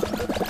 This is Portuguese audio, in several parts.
you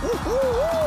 Uhul!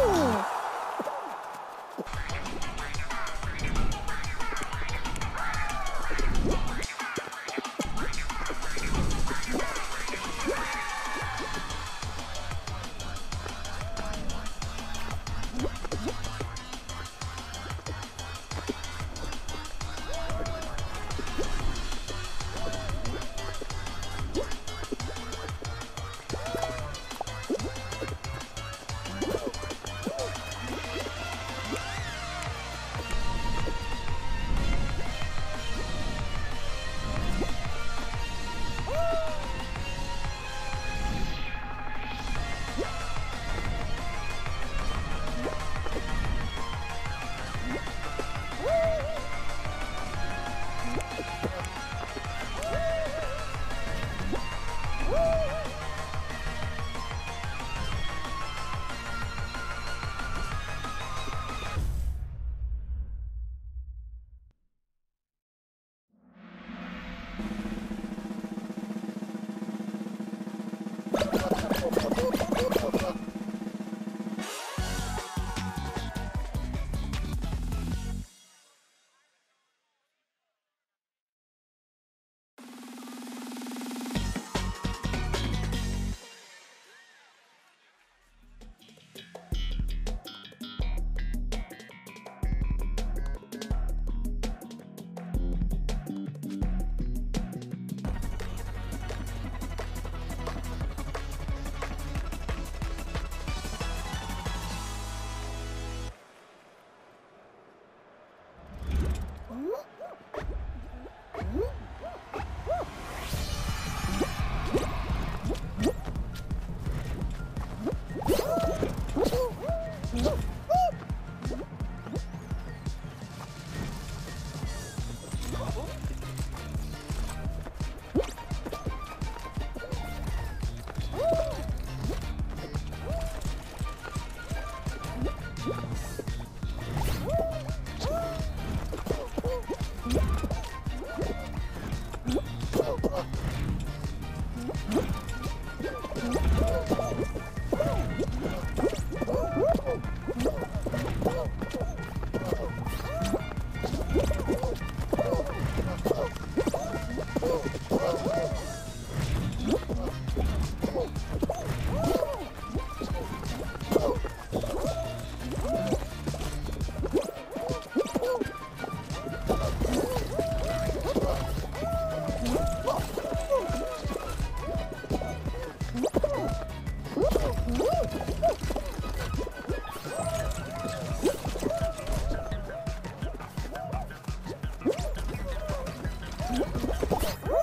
Oh!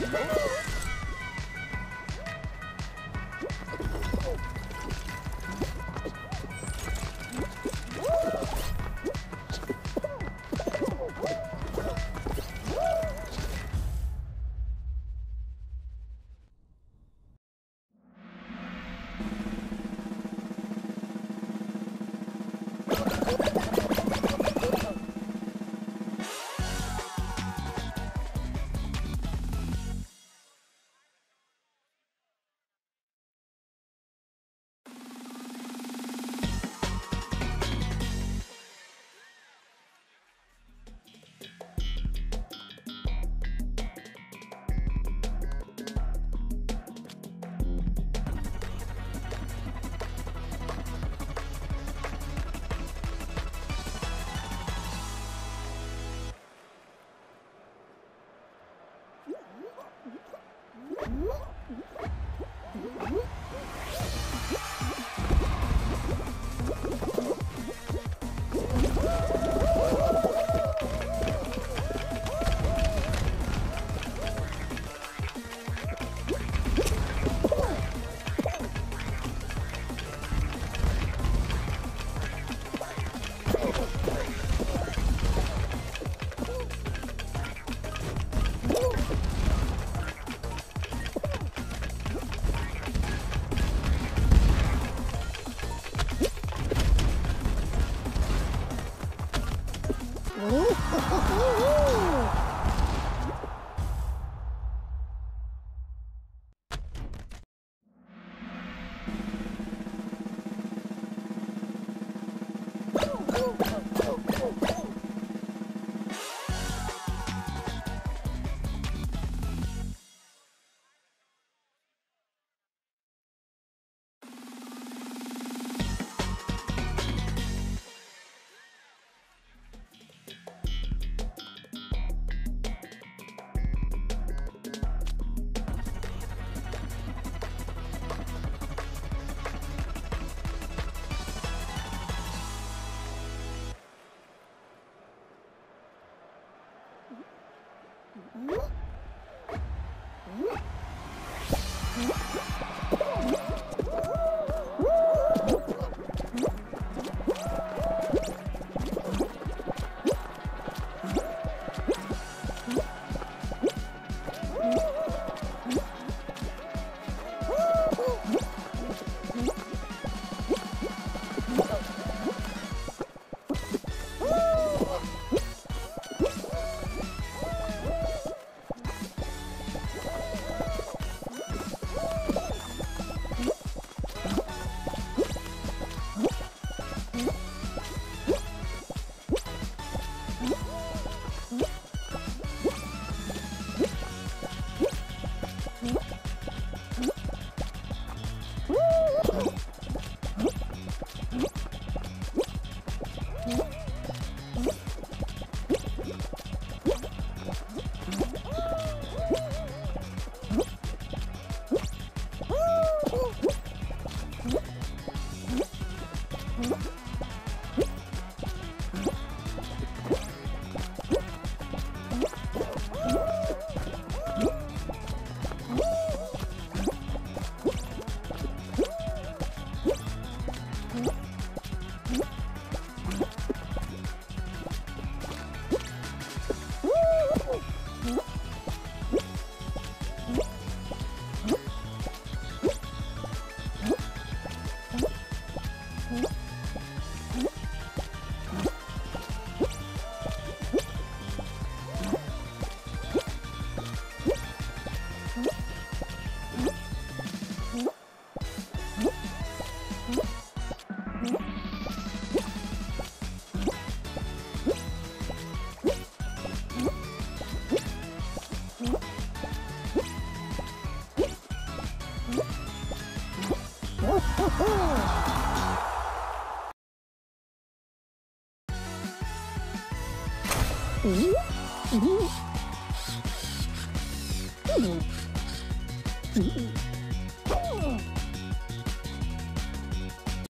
Woohoo! フフフフ。 어?